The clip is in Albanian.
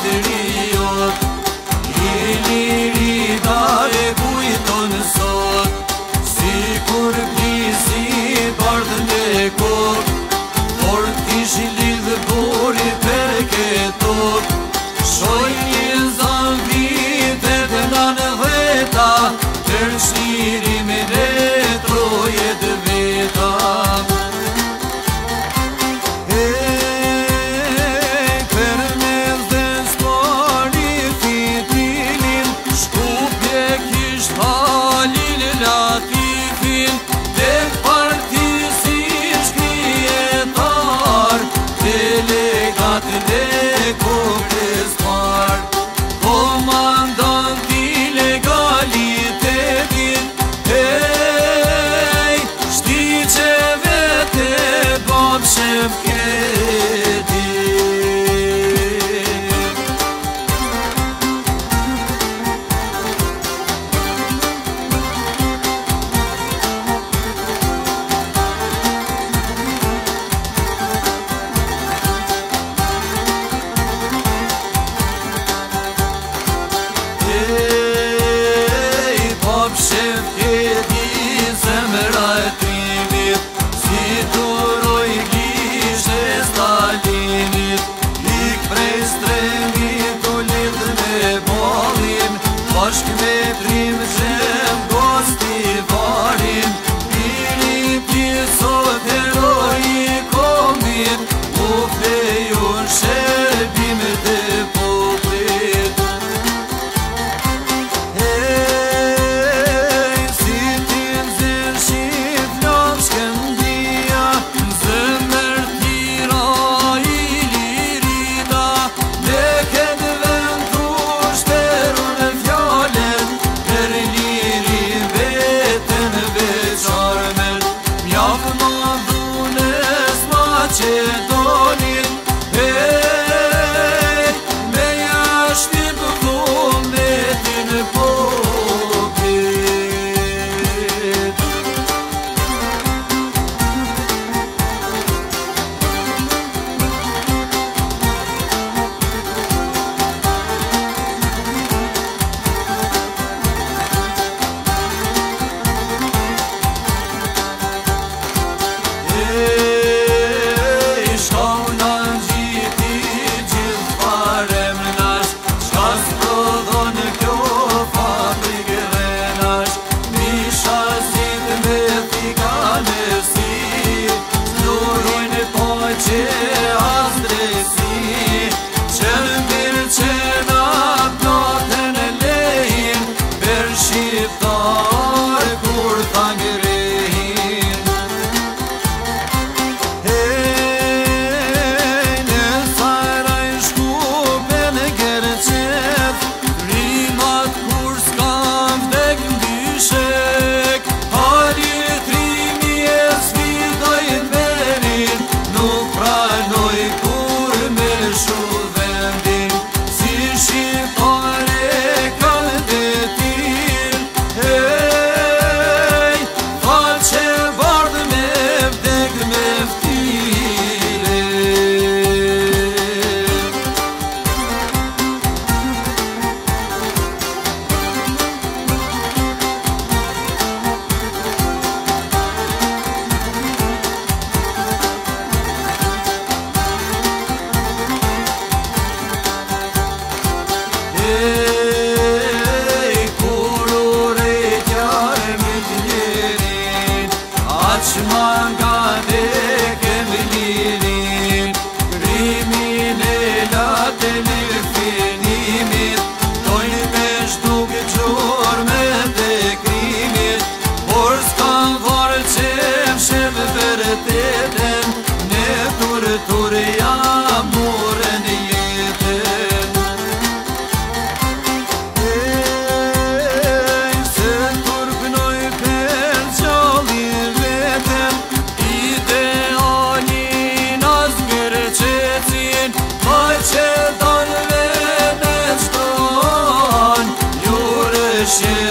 rijon, jeni lirëave ku i tonë sot, sikur fiz i pordhën e kot, por ti shij nothing to the się